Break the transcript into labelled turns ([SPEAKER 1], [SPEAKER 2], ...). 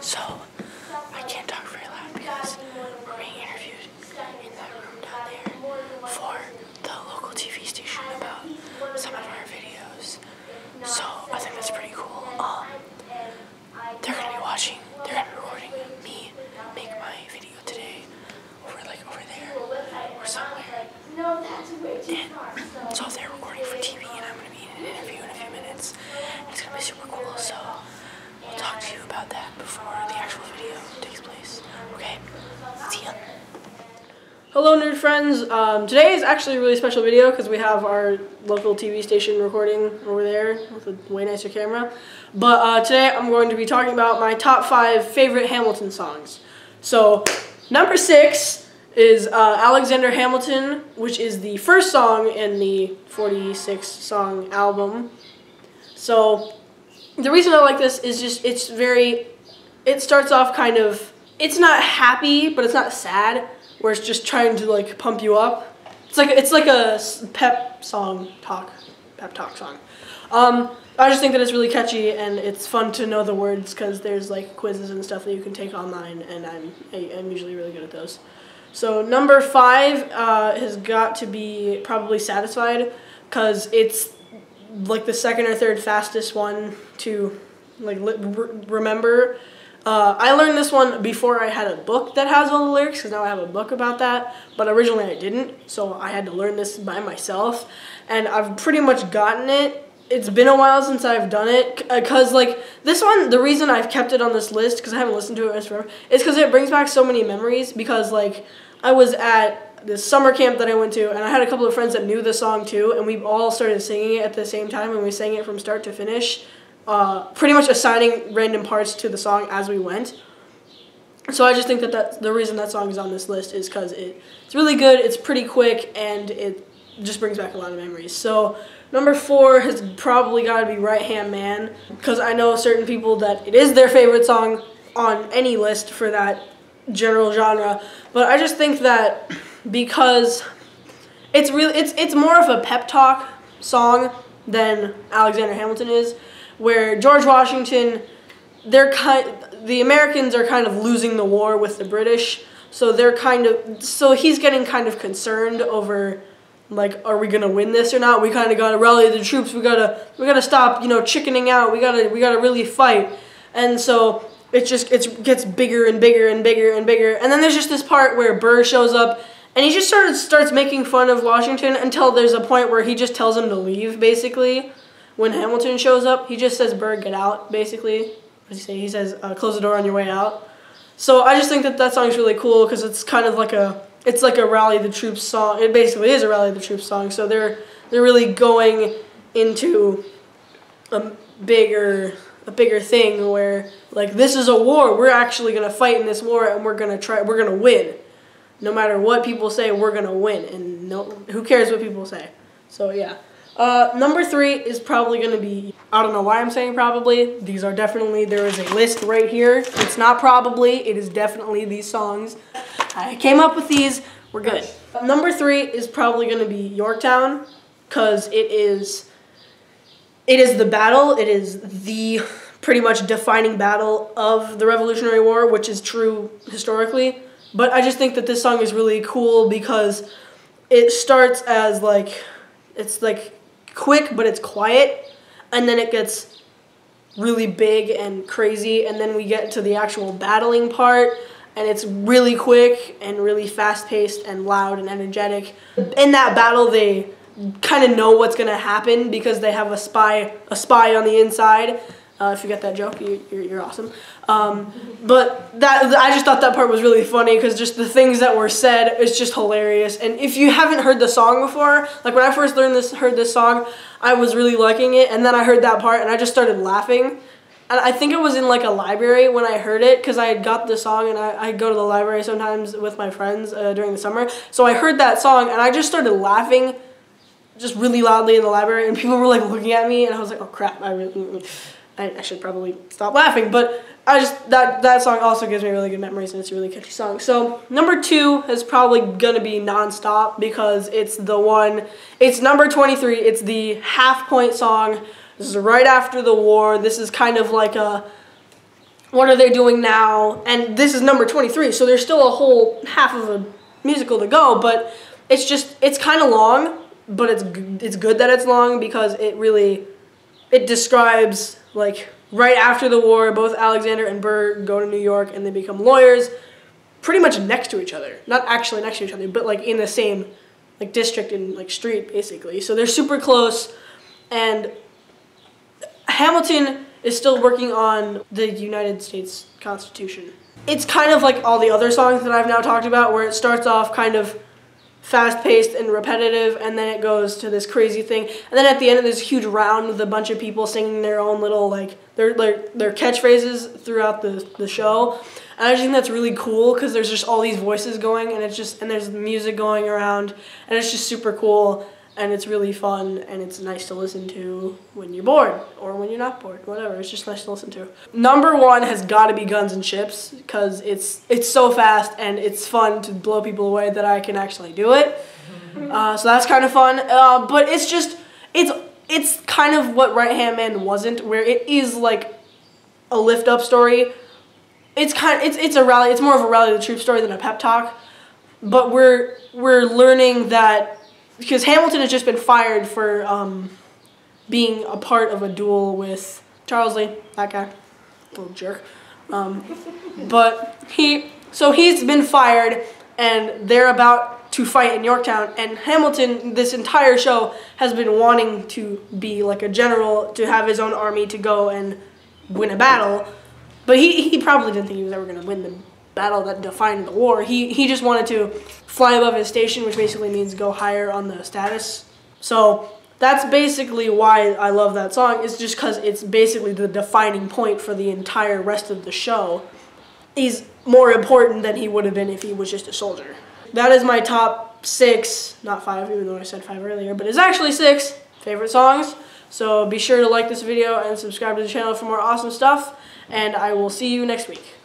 [SPEAKER 1] So I can't talk very loud because we're being interviewed in that room down there for the local TV station about some of our videos. So I think that's pretty cool. Um, they're gonna be watching. They're gonna be recording me make my video today over like over there or somewhere. And so they're recording for TV, and I'm gonna be in an interview in a few minutes. And it's gonna be super cool. So talk to you about that before the actual video takes place. Okay? See ya.
[SPEAKER 2] Hello, nerd friends. Um, today is actually a really special video because we have our local TV station recording over there with a way nicer camera. But uh, today I'm going to be talking about my top five favorite Hamilton songs. So, number six is uh, Alexander Hamilton, which is the first song in the 46 song album. So, the reason I like this is just it's very, it starts off kind of, it's not happy, but it's not sad where it's just trying to like pump you up. It's like it's like a pep song talk, pep talk song. Um, I just think that it's really catchy and it's fun to know the words because there's like quizzes and stuff that you can take online, and I'm I, I'm usually really good at those. So number five uh, has got to be probably satisfied because it's like the second or third fastest one to like li- re- remember. Uh, I learned this one before I had a book that has all the lyrics because now I have a book about that. But originally I didn't, so I had to learn this by myself, and I've pretty much gotten it. It's been a while since I've done it because like this one, the reason I've kept it on this list because I haven't listened to it forever is because it brings back so many memories. Because like I was at this summer camp that I went to, and I had a couple of friends that knew the song too, and we all started singing it at the same time, and we sang it from start to finish uh, pretty much assigning random parts to the song as we went. So I just think that that the reason that song is on this list is because it, it's really good, it's pretty quick, and it just brings back a lot of memories. So number four has probably got to be Right Hand Man because I know certain people that it is their favorite song on any list for that general genre. But I just think that because it's really it's it's more of a pep talk song than Alexander Hamilton is, where George Washington, they're kind the Americans are kind of losing the war with the British, so they're kind of so he's getting kind of concerned over like are we gonna win this or not? We kind of gotta rally the troops. We gotta we gotta stop you know chickening out. We gotta we gotta really fight, and so it just it's gets bigger and bigger and bigger and bigger. And then there's just this part where Burr shows up and he just started starts making fun of Washington until there's a point where he just tells him to leave basically. When Hamilton shows up, he just says Burr get out basically. What does he say? He says uh, close the door on your way out. So I just think that that song's really cool because it's kind of like a it's like a rally the troops song. It basically is a rally the troops song. So they're they're really going into a bigger a bigger thing where like this is a war. We're actually gonna fight in this war and we're gonna try. We're gonna win. No matter what people say, we're gonna win. And no, who cares what people say? So yeah. Uh, number three is probably gonna be. I don't know why I'm saying probably. These are definitely. There is a list right here. It's not probably. It is definitely these songs. I came up with these. We're good. Number three is probably going to be Yorktown, because it is, it is the battle. It is the pretty much defining battle of the Revolutionary War, which is true historically. But I just think that this song is really cool because it starts as like, it's like quick, but it's quiet, and then it gets really big and crazy, and then we get to the actual battling part and it's really quick and really fast paced and loud and energetic. In that battle, they kind of know what's gonna happen because they have a spy a spy on the inside. Uh, if you get that joke, you, you're, you're awesome. Um, but that I just thought that part was really funny because just the things that were said is just hilarious. And if you haven't heard the song before, like when I first learned this, heard this song, I was really liking it, and then I heard that part and I just started laughing. And I think it was in like a library when I heard it because I had got the song and I, I go to the library sometimes with my friends uh, during the summer. So I heard that song and I just started laughing just really loudly in the library and people were like looking at me and I was like, oh crap, I really, I, I should probably stop laughing. But I just, that, that song also gives me really good memories and it's a really catchy song. So number two is probably gonna be Nonstop because it's the one, it's number 23, it's the half point song. This is right after the war. This is kind of like a what are they doing now? And this is number 23, so there's still a whole half of a musical to go, but it's just it's kind of long, but it's it's good that it's long because it really it describes like right after the war, both Alexander and Burr go to New York and they become lawyers, pretty much next to each other. Not actually next to each other, but like in the same like district and like street basically. So they're super close, and Hamilton is still working on the United States Constitution. It's kind of like all the other songs that I've now talked about, where it starts off kind of fast paced and repetitive, and then it goes to this crazy thing. And then at the end, there's a huge round with a bunch of people singing their own little like their their, their catchphrases throughout the the show. And I just think that's really cool because there's just all these voices going, and it's just and there's music going around, and it's just super cool and it's really fun and it's nice to listen to when you're bored or when you're not bored whatever. It's just nice to listen to. Number one has got to be guns and ships because it's it's so fast and it's fun to blow people away that i can actually do it. Uh, so that's kind of fun. Uh, but it's just it's it's kind of what right hand man wasn't where it is like a lift up story. It's kind of, it's, it's a rally it's more of a rally the troop story than a pep talk. But we're we're learning that because Hamilton has just been fired for um, being a part of a duel with Charles Lee, that guy, little jerk. Um, but he, so he's been fired, and they're about to fight in Yorktown. And Hamilton, this entire show, has been wanting to be like a general, to have his own army to go and win a battle. But he, he probably didn't think he was ever going to win the battle that defined the war. He, he just wanted to fly above his station, which basically means go higher on the status. So that's basically why I love that song, is just because it's basically the defining point for the entire rest of the show. He's more important than he would have been if he was just a soldier. That is my top six, not five, even though I said five earlier, but it's actually six favorite songs. So be sure to like this video and subscribe to the channel for more awesome stuff, and I will see you next week.